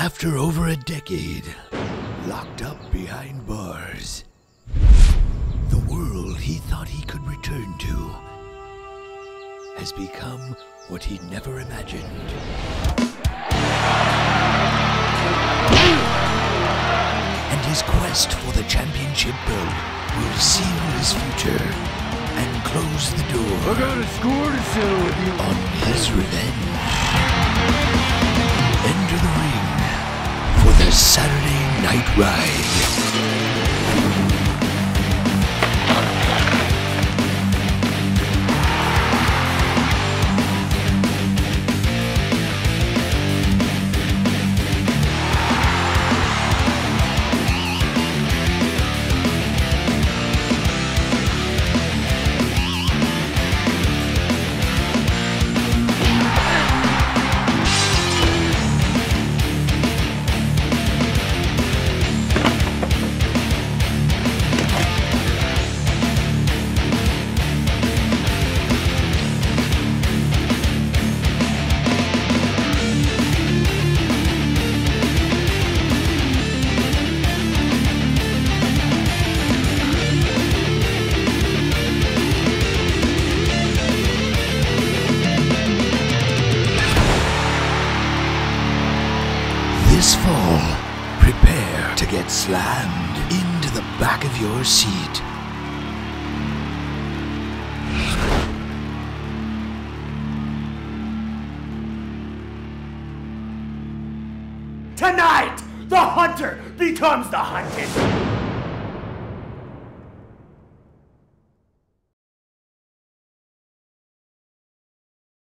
After over a decade, locked up behind bars, the world he thought he could return to has become what he never imagined. And his quest for the championship belt will seal his future and close the door got a score to settle with you. on his revenge. Saturday Night Ride. This fall, prepare to get slammed into the back of your seat. Tonight, the hunter becomes the hunted.